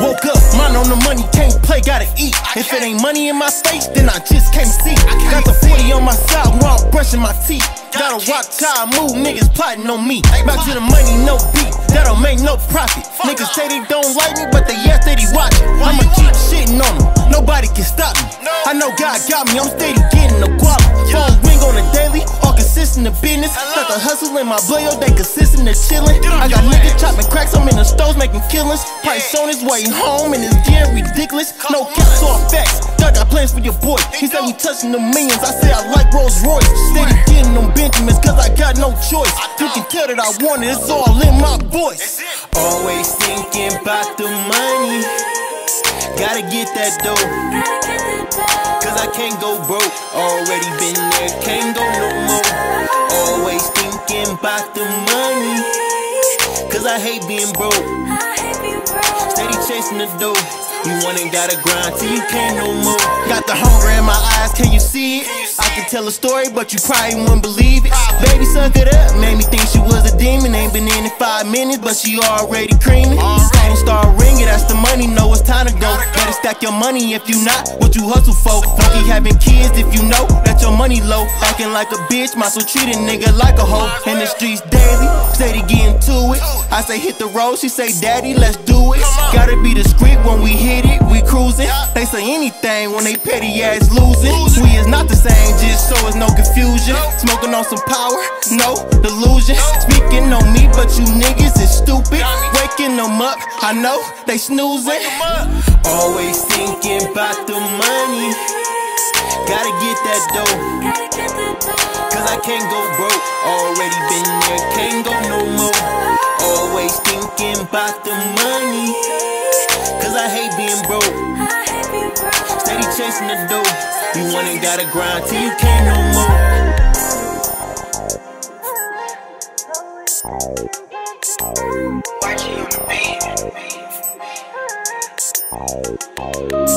Woke up, mind on the money, can't play, gotta eat. If it ain't money in my face, then I just can't see. Got the 40 on my side while I'm brushing my teeth. Got a rock child move, niggas plotting on me. Back to the money, no beat, that don't make no profit. Niggas say they don't like me, but they yes, steady watching. I'ma keep shitting on them, nobody can stop me. I know God got me, I'm steady getting the guap. Phone ring on the daily, all consistent of business. Got the hustle in my blood, yo, they consistent of chillin'. I got niggas chopping cracks, I'm in the stores making killings. Price on his way home, and it's getting ridiculous. No caps or facts. Y'all got plans for your boy. He said we touching the millions. I say I like Rolls Royce. Steady no choice. You can tell that I want it, it's all in my voice. Always thinking about the money. Gotta get that dough. Cause I can't go broke. Already been there, can't go no more. Always thinking about the money. Cause I hate being broke. Steady chasing the dough. You want and gotta grind till you can't no more. Got the hunger my can you see it? I can tell a story, but you probably won't believe it. Baby sunk it up, made me think she was a demon. Ain't been in in five minutes, but she already creaming. Phone start ringing, that's the money, know it's time to go. Better stack your money if you not, what you hustle for. Funky having kids if you know that your money low. Acting like a bitch, might so treat a nigga like a hoe. In the streets daily, getting to it. I say hit the road, she say daddy, let's do it. Gotta be discreet say anything when they petty ass losing. We is not the same, just so it's no confusion. Smoking on some power, no delusion. Speaking on me, but you niggas is stupid. Waking them up, I know they snoozing. Always thinking about the money. Gotta get that dough. Cause I can't go broke. Already been there, can't go no more. Always thinking about the money. Chasing the dough. You want gotta grind till you can't no more. Beat